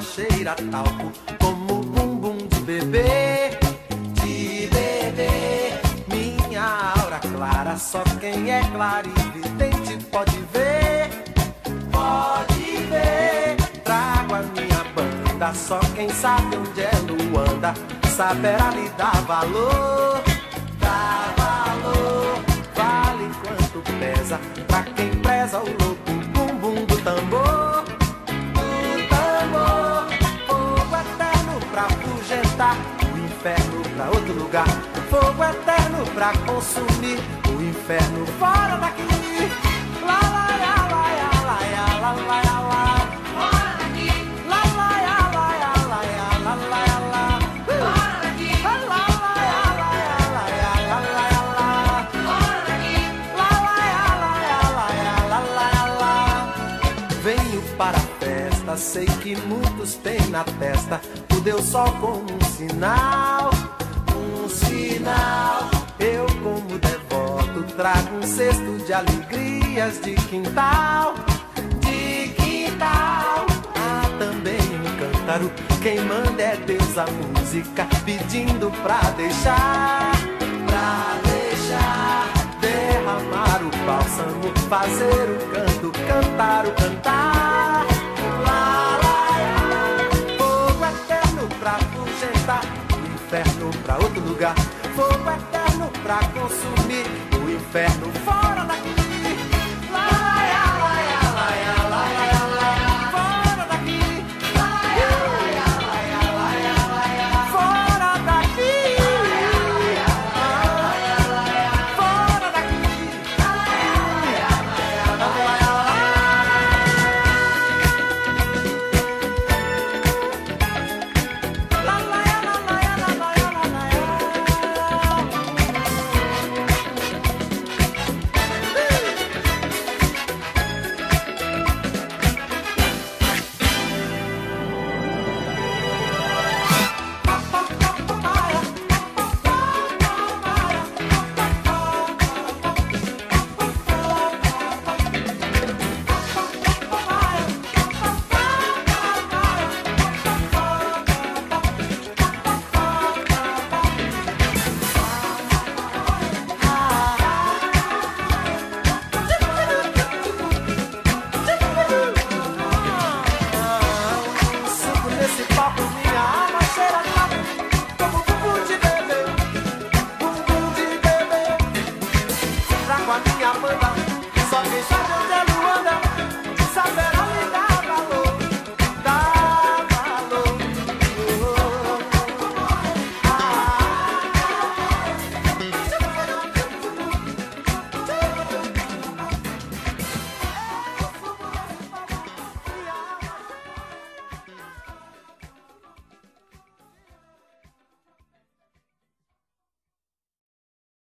cheira talco, como bumbum de bebê, de bebê. Minha aura clara, só quem é claro e vidente pode ver, pode ver. Trago a minha banda, só quem sabe onde é Luanda, saberá lhe dar valor, dar valor. Vale quanto pesa, pra quem preza o louco inferno pra outro lugar. Fogo eterno pra consumir, o inferno fora daqui. Lá, lá, lá, lá, lá, lá, lá, lá, lá. Venho para festa, sei que muitos têm na testa o Deus Sol como um sinal, um sinal. Eu, como devoto, trago um cesto de alegrias de quintal, de quintal. Há também um cântaro, quem manda é Deus a música, pedindo pra deixar, pra deixar derramar o bálsamo, fazer o canto, cantar o cantar. inferno pra outro lugar. Fogo eterno pra consumir o inferno fora daqui.